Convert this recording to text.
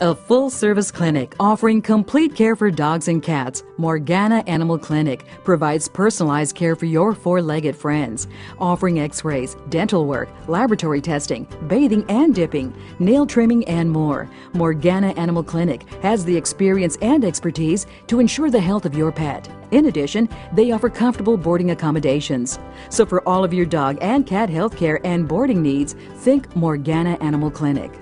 A full service clinic offering complete care for dogs and cats, Morganna Animal Clinic provides personalized care for your four legged friends, offering x rays, dental work, laboratory testing, bathing and dipping, nail trimming, and more. Morganna Animal Clinic has the experience and expertise to ensure the health of your pet. In addition, they offer comfortable boarding accommodations. So, for all of your dog and cat health care and boarding needs, think Morganna Animal Clinic.